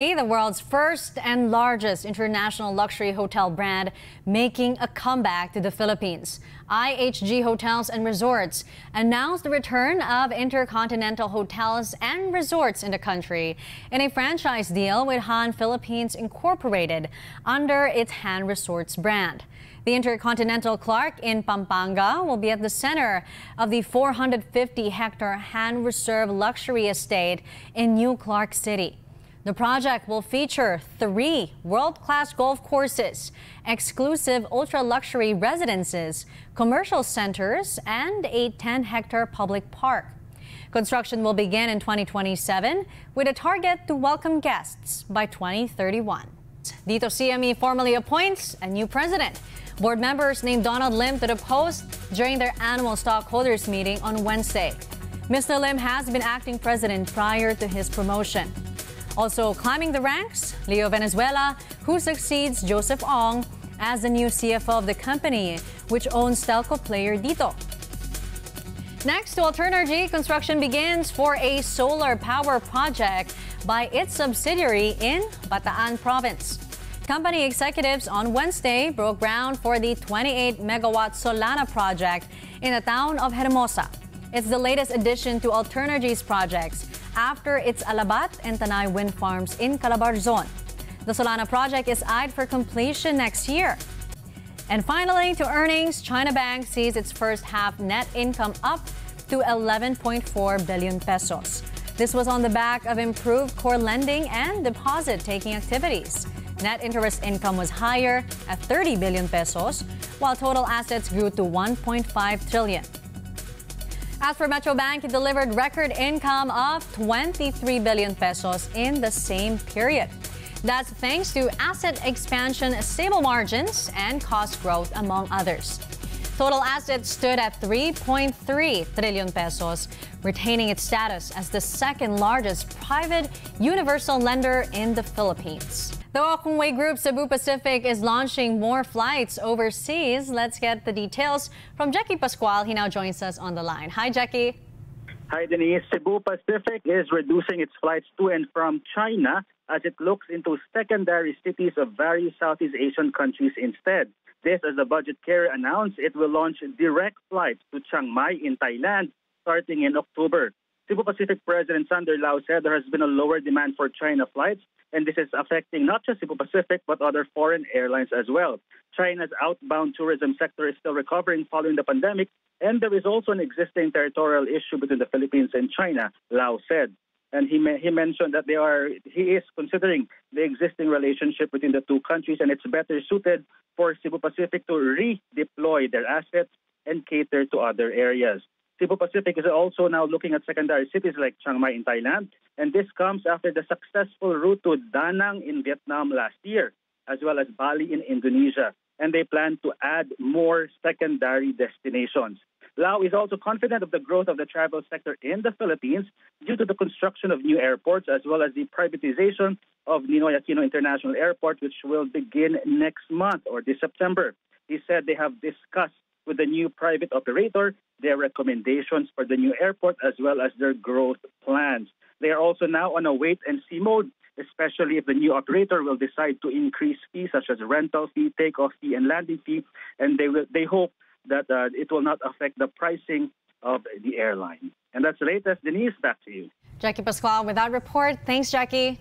The world's first and largest international luxury hotel brand making a comeback to the Philippines. IHG Hotels and Resorts announced the return of Intercontinental Hotels and Resorts in the country in a franchise deal with Hann Philippines Incorporated under its Hann Resorts brand. The Intercontinental Clark in Pampanga will be at the center of the 450 hectare Hann Reserve luxury estate in New Clark City. The project will feature three world-class golf courses, exclusive ultra-luxury residences, commercial centers, and a 10-hectare public park. Construction will begin in 2027 with a target to welcome guests by 2031. Dito CME formally appoints a new president. Board members named Donald Lim to the post during their annual stockholders meeting on Wednesday. Mr. Lim has been acting president prior to his promotion. Also climbing the ranks, Leo Venezuela, who succeeds Joseph Ong as the new CFO of the company, which owns telco player Dito. Next to Alternergy, construction begins for a solar power project by its subsidiary in Bataan province. Company executives on Wednesday broke ground for the 28 megawatt Solana project in the town of Hermosa. It's the latest addition to Alternergy's projects after its Alabat and Tanay wind farms in Calabarzon. The Solana project is eyed for completion next year. And finally, to earnings, China Bank sees its first half net income up to 11.4 billion pesos. This was on the back of improved core lending and deposit taking activities. Net interest income was higher at 30 billion pesos, while total assets grew to 1.5 trillion. As for Metrobank, it delivered record income of 23 billion pesos in the same period. That's thanks to asset expansion, stable margins, and cost growth, among others. Total assets stood at 3.3 trillion pesos, retaining its status as the second largest private universal lender in the Philippines. The Gokongwei Group Cebu Pacific is launching more flights overseas. Let's get the details from Jackie Pascual. He now joins us on the line. Hi, Jackie. Hi, Denise. Cebu Pacific is reducing its flights to and from China as it looks into secondary cities of various Southeast Asian countries instead. This, as the budget carrier announced, it will launch direct flights to Chiang Mai in Thailand starting in October. Cebu Pacific President Xander Lao said there has been a lower demand for China flights and this is affecting not just Cebu Pacific, but other foreign airlines as well. China's outbound tourism sector is still recovering following the pandemic, and there is also an existing territorial issue between the Philippines and China, Lao said. And he, he mentioned that they are he is considering the existing relationship between the two countries, and it's better suited for Cebu Pacific to redeploy their assets and cater to other areas. Cebu Pacific is also now looking at secondary cities like Chiang Mai in Thailand, and this comes after the successful route to Da Nang in Vietnam last year, as well as Bali in Indonesia. And they plan to add more secondary destinations. Lao is also confident of the growth of the travel sector in the Philippines due to the construction of new airports as well as the privatization of Ninoy Aquino International Airport, which will begin next month or this September. He said they have discussed with the new private operator their recommendations for the new airport as well as their growth plans. They are also now on a wait and see mode, especially if the new operator will decide to increase fees such as rental fee, takeoff fee, and landing fee. And they will, they hope that uh, it will not affect the pricing of the airline. And that's the latest. Denise, back to you. Jackie Pascual with that report. Thanks, Jackie.